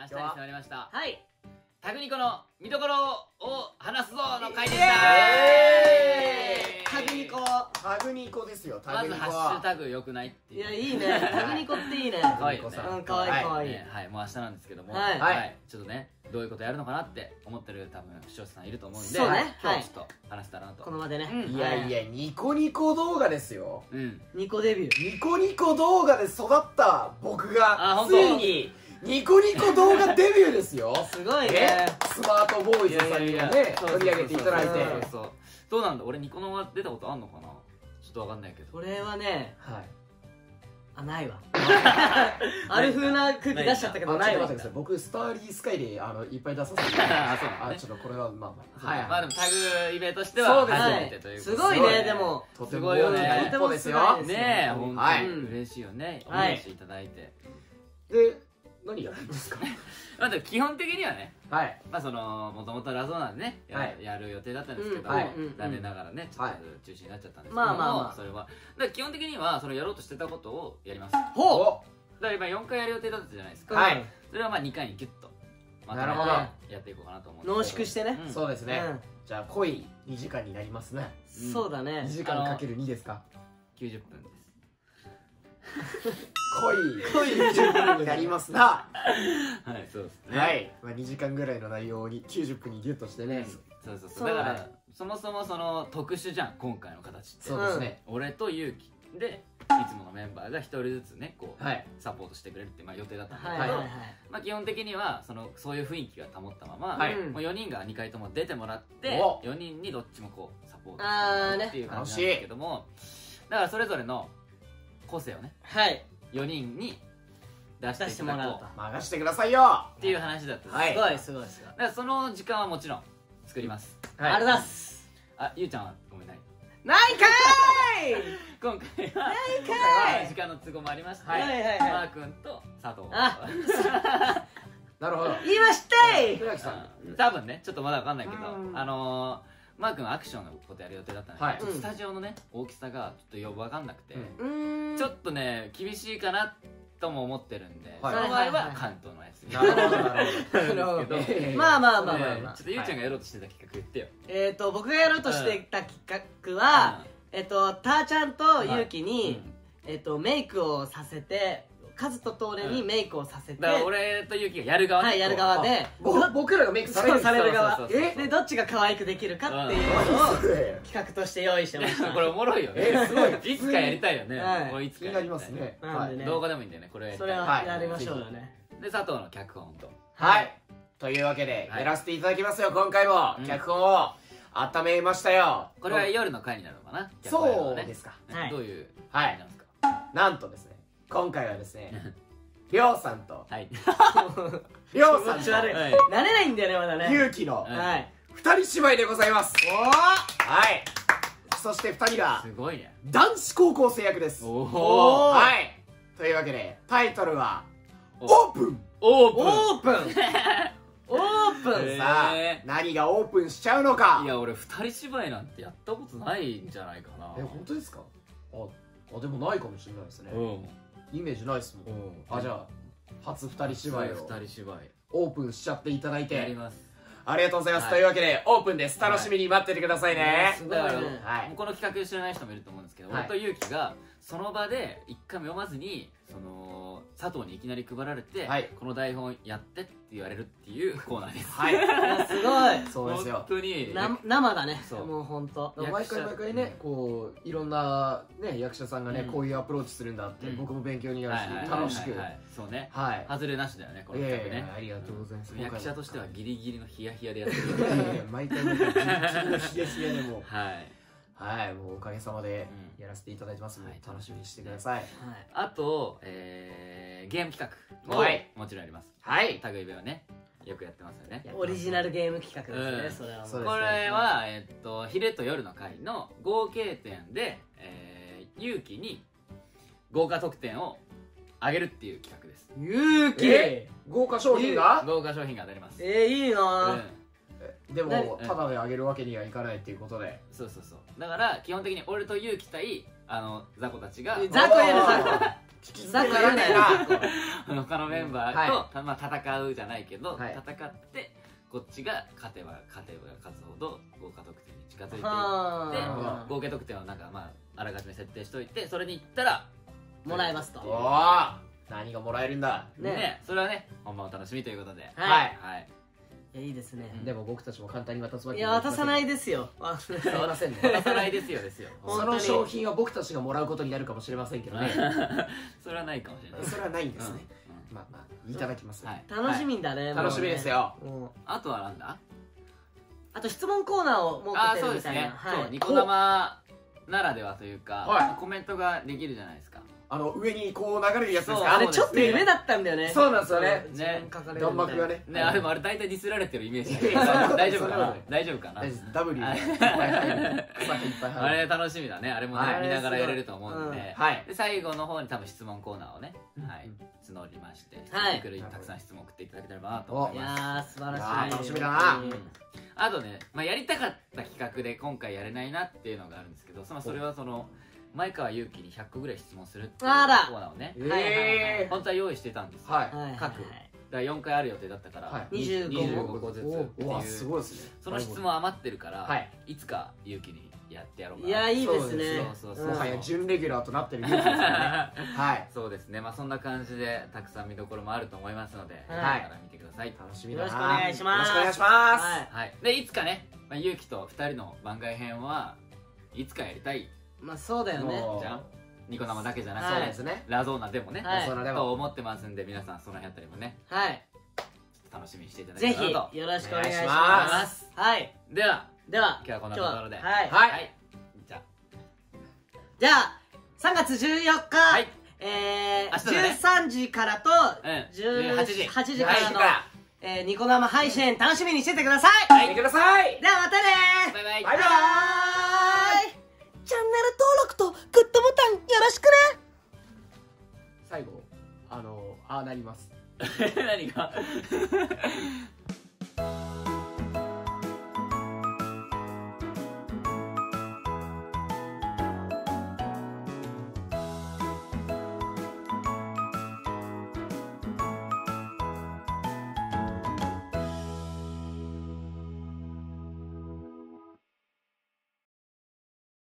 明日に迫りました。はい。タグニコの見どころを話すぞの回でしイたタグニコタグニコですよタまずグニコハッシュタグ良くないっていう。いやいいね。タグニコっていいね。可愛いよね。うんかわいいかわい。いねはいもう明日なんですけども。はい。はい。ちょっとねどういうことやるのかなって思ってる多分視聴者さんいると思うんでそうね。はい。今日ちょっと話せたらなと。この場でね。うん。いやいやニコニコ動画ですよ。うん。ニコデビュー。ニコニコ動画で育った僕があ本当。ついにニコニコ動画デビューですよ。すごいね。ね。スマートボーイズさんにもね取り上げていただいて。そうそうそうどうなんだ？俺ニコ生は出たことあんのかな？ちょっとわかんないけど。これはねはい。あないわ。ある風な空気出しちゃったけどないわ。僕スターリースカイであのいっぱい出させて あそうなんだね。あちょっとこれはまあまあ。はいまあでもタグイベとしては初はめてというすごいねでも。とてすごいよね。とてもすごいですね。え本はい。当に嬉しいよね。おはい。話しいただいて。で何やるんですか？まあ基本的にはねはい。まあそのもともとラゾーナでねやはい。やる予定だったんですけどうんはい。も残念ながらねちょっはい。と中止になっちゃったんですけどまあまあまあ。もそれは。だ基本的にはそのやろうとしてたことをやります。だかほら今4回やる予定だったじゃないですうか。はい。それはまあ2回にギュッとまとめてなるほど。やっていこうかなと思うん濃縮してね。うん。そうですね。うん。じゃあ濃い2時間になりますね。うん2そうだね。時間かける2ですか？90分です濃い。濃い。20分になりますな。はい。そうですね。はい、まあ、2時間ぐらいの内容に90分にギュッとしてね。そうそうそそう。うだかはらそもそもその特殊じゃん今回の形って。そうですね、俺と勇気でいつものメンバーが一人ずつねこうはい。サポートしてくれるってまあ予定だったんだけど、はい。はいはいまあ、基本的にはそのそういう雰囲気が保ったまま、はい。うん。もう4人が2回とも出てもらってお4人にどっちもこうサポートあーねしていくっていう感じなんですけども、だからそれぞれの個性をねはい。4人に出して出してもらうと。う任してくださいよ。っていう話だったんです、はい。すごいすごいすごい。だからその時間はもちろん作ります。はい。ありがとうございます。あゆうちゃんはごめんない。ないかーい！今回はない今かい！回は時間の都合もありまして、はい。はいはいマー君と佐藤。あ。なるほど。言いましたい！船木さん。うん多分ねちょっとまだわかんないけど、うん。あのー、マー君はアクションのことやる予定だったんですけど、はい。スタジオのね大きさがちょっとよくわかんなくて、うん。うーん。ちょっとね厳しいかなとも思ってるんで、はい。その場合は関東のやつ。になるほどなるなんですけど。えーまあまあまあまあねまあ。ちょっとゆうちゃんがやろうとしてた企画言ってよ、えっと僕がやろうとしていた企画はえっとたーちゃんとゆうきうん。にえっとメイクをさせてカズとトーレにメイクをさせて。だから俺とゆうきがやる側ね。はいやる側で。ぼ僕らがメイクされるされる側。そうそうそうえでどっちが可愛くできるかっていう何のを企画として用意してました。これおもろいよね。えすごい。いつかやりたいよね、はい。これいつ気になりかやりたいますね。なんでね。動画でもいいんだよね。これそれはやりましょうよね。で佐藤の脚本と。はい。というわけではい。やらせていただきますよ今回も。うん。脚本を。温めましたよ。これは夜の回になるのかな？ねそうですか。はい。どういうはい。感じなんですか？なんとですね今回はですねりょうさんと。はい。りょうさん気持ち悪い。とはい。慣れないんだよねまだね。ゆうきのはい。はい二人姉妹でございます。おはい。そして二人がすごいね。男子高校生役です。おおおはい。というわけでタイトルはお。オープン。オープン。オープン。オープン。えー。さあ何がオープンしちゃうのか。いや俺二人芝居なんてやったことないんじゃないかな。え本当ですか？ああでもないかもしれないですね。うんイメージないっすもん。あじゃあ初二人芝居を。二人芝オープンしちゃっていただいて。居やります。ありがとうございます、はい。というわけでオープンです。楽しみに待っててくださいね、すごいね。だから、はい。もうこの企画知らない人もいると思うんですけど、はい。俺と勇気がその場で一回も読まずにその佐藤にいきなり配られて、はい。この台本やってって言われるっていうコーナーです。はい。いやすごい。そうですよ。本当に。な生だねそう。もう本当毎回毎回ねこういろんな、ね、役者さんがね、うん。こういうアプローチするんだって、うん。僕も勉強になるし、はいはい楽しく。そうね。はい。外れなしだよねこの企画ね。ええありがとうございます、役者としてはギリギリのヒヤヒヤでやってる。ええ毎回毎回ギリギリのヒヤヒヤでも。はいはいもうおかげさまでうん。やらせていただいてますので、はい楽しみにしてください。はい。あと、えー、ゲーム企画もはい。もちろんあります。はい。タグイベはねよくやってますよね。オリジナルゲーム企画うんですねそれはもそううこれは、えっと昼と夜の回の合計点で、えー、勇気に豪華特典をあげるっていう企画です。勇気？え？豪華商品が？豪華商品が当たります、えーいいな。うんでも何ただであげるわけにはいかないっていうことで。そうそうそう。だから基本的に俺と勇気対あの雑魚たちが雑魚いる雑魚聞きだから 他のメンバーと、たまあ、戦うじゃないけど、はい。戦ってこっちが勝てば勝てば勝つほど豪華得点に近づいていっては合計得点をなんかまああらかじめ設定しといてそれに行ったらいもらえますと。おお何がもらえるんだ。ねね。それはね本番お楽しみということで。はい。はいはいいやいいですね。でも僕たちも簡単に渡すわいけや渡さないでですよ。あ渡せんね渡さないですよですよ。その商品は僕たちがもらうことになるかもしれませんけどね。それはないかもしれない。それはないんですね。うん。まあまあいただきますはい。楽しみだね楽しみですよ。もうあとはなんだ？あと質問コーナーをあ設けてるみたいな。そうですね。はい。そうニコ生ならではというかはい。コメントができるじゃないですかあの上にこう流れるやつですか？あれちょっと夢だったんだよね。そうなんですよね。自分書かれる弾幕がね。ねあれもあれ大体ディスられてるイメージ。いやいや大丈夫かな？大丈夫かな？W はいいっぱい。入る草木いっぱい。あれ楽しみだね。あれもね、はい。見ながらやれると思うんで,、はい。で最後の方に多分質問コーナーをね、はい。うん募りまして、はい。たくさん質問送っていただければなと思いいます。やー素晴らしい。楽しみだなうん。あとね、まあ、やりたかった企画で今回やれないなっていうのがあるんですけどそのそれはその前川祐希に100個ぐらい質問するっていうコーナーをねえ本当は用意してたんですよ、ーはい各だから4回ある予定だったから、はい。25 25個ずつっていう。すごいですね。その質問余ってるから、はい。い、つか勇気にやってやろうかいなやいいですね。そうそうそううんもはや準レギュラーとなってる勇気ですよね。はい。そうですね。まあそんな感じでたくさん見どころもあると思いますので、はい。よから見てください。楽しみだな。よろしくお願いします。よろしくお願いします。はい。はいでいつかね、まあ、勇気と2人の番外編はいつかやりたいまあそうだよね。もうじゃんニコ生だけじゃなくて、はい。そうですね。ラゾーナでもね、はい。そのでも。と思ってますんで皆さんその辺あたりもね。はい。ちょっと楽しみにしていただぜひけたらなとよろしくお願いしお願いしまます。すはい。ではでは今日はこんなところで。今日ははい。はい。じゃあじゃあ3月14日、はい。えー明日だね。13時からとうん。18 18時8時から。の、はえーニコ生配信楽しみにしててください、い。見てください。ではまたねバイバイ。バイバイチャンネル登録とグッドボタンよろしくね。最後あのああなります。何が？